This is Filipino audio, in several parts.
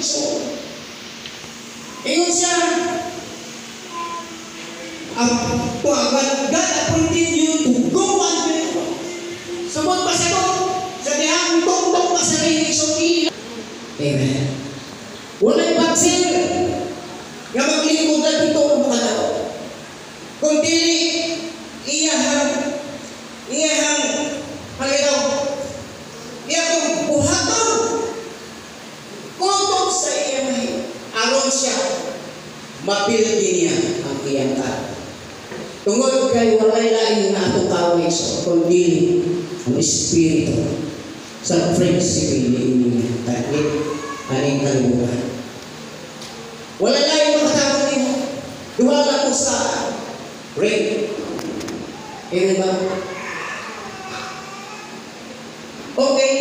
So, ingon siya, ang God, God appointed you to go and do Sumod pa sa to, sa dihang tong-tong pa sa rin, so Amen. Wala'y baksil nga maglingkod na dito ang mga tao. Kung dili, iyahang, iyahang, halinaw, iyahang buhaton, kutok sa iyang aron siya, mapildi niya ang iyang tao. Tungod kay walay lain na sa kundi ang Espiritu sa prinsipe ni taklit aning kalibutan. Wala lain makatawag nimo. Duwala ko sa rain. Amen ba? Okay.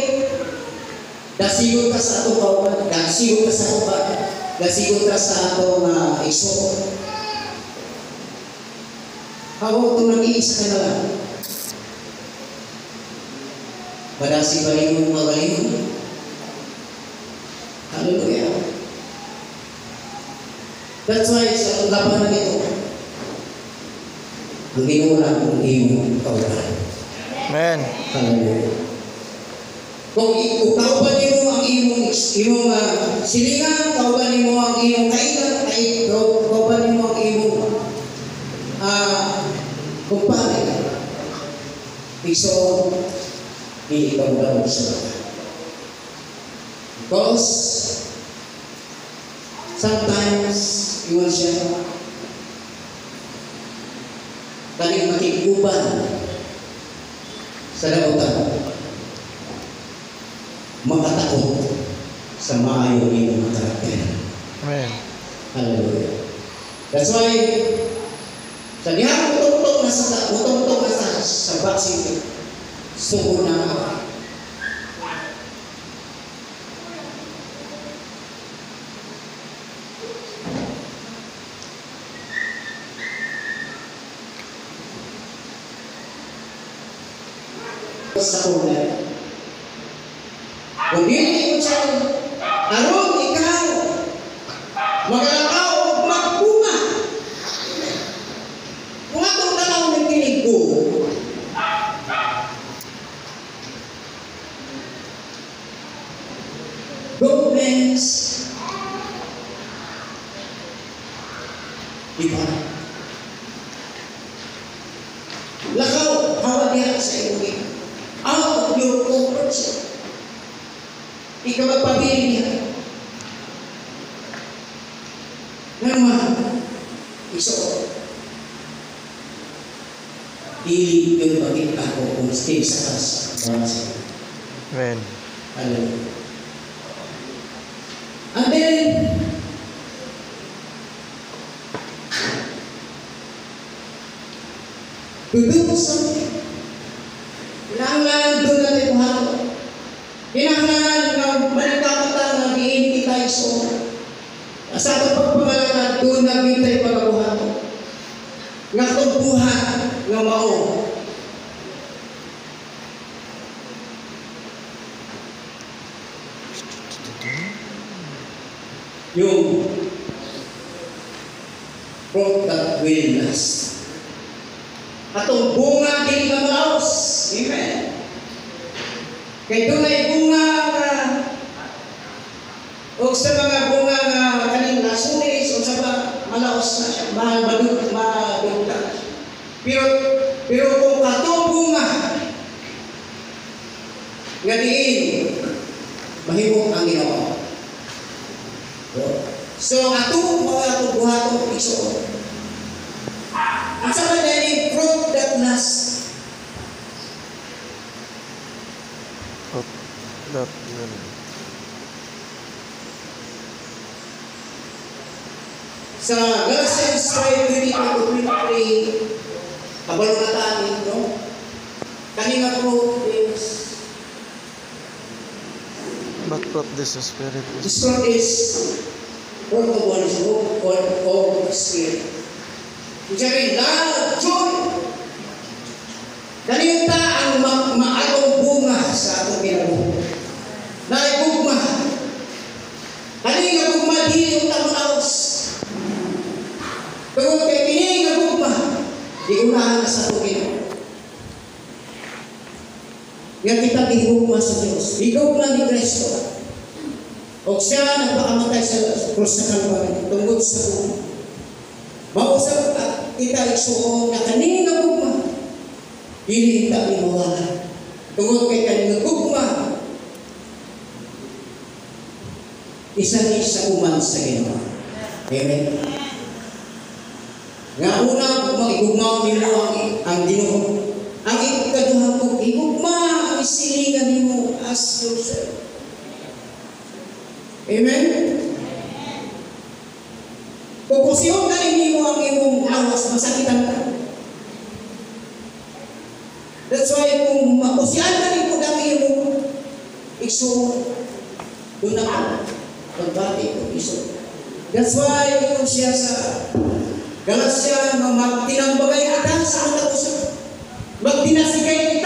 Dasigon ka sa atong kauban. Dasigon ka sa kauban. Dasigon ka sa atong uh, iso. Hawak itong nag-iisa ka na lang. Mong magaling. Hallelujah. That's why sa labanan ito, ang ginulang ang iyong kauban. Amen. Hallelujah. Kung ikauban nimo ang imong imong uh, silingan, kauban nimo ang imong kainan, kay kauban nimo ang imong ah kumpare. Iso daw sa Because sometimes iwan siya kaning makikuban sa dagutan makatakot sa maayo ni mga karakter. Amen. Hallelujah. That's why sa diha utong-utong na sa utong-utong na sa sa vaccine sugo na sa corner. Kung dili mo siya, aron ikaw, magalakaw o magpuma. Kung atong tanaw ng kinig ko, governments, iba. Lakaw, hawa niya sa iyo. Out of your comfort zone. Ikaw magpabili niya. Naman, iso. Dili yun bagit ako kung stay sa casa. Amen. Hallelujah. And then, to do something. Kailangan doon natin buhato. Kailangan na malikapata na diin kita iso. Sa atong pagpangalan doon na kita pagabuhato. Nga itong buhat nga mao. Yung fruit that will last. Atong bunga din ka malaos. Amen. Kay doon ay bunga nga o sa mga bunga nga kaning nasunis o sa mga malaos na siya, mahal madug madugta. Pero pero kung atong bunga nga diin mahimo ang Ginoo. So ato mga atong buhaton iso. Ang sa mga fruit that lasts Oh, that will. sa Galatians 5, 22 to 23, kabalo na tayo, no? Kaninga po is, But fruit this is spirit this is fruit is, fruit of one is one of the Spirit. Which are in love, joy, Kanita ang ma maatong bunga sa atong kinabuhi. Naigugma. Kani nga gugma dili yung tamunaos. Tungod kay kini nga gugma, di unahan na sa kinabuhi. Nga kita gihugma sa Dios. Higugma ni Kristo. O siya nagpakamatay sa krus sa Kalbaryo tungkol sa gugma. Mausap at kita isuong na kani nga gugma. Dili kita mawala. Tungod kay kani nga gugma, isa ni sa uman sa Ginoo. Amen. Nga una, makigugmaw nimo ang, ang Ginoo. Ang ikaduha ko, igugma ang isilingan nimo as yourself. Amen? Pupusiyon na rin nimo ang imong awas, masakitan ka. That's why kung mapusiyan na rin po dami mo, ikso, doon na ka. Pagbati ko, iso. That's why kung siya sa Galatia, na magtinambagay ata sa mga usa. Magtinambagay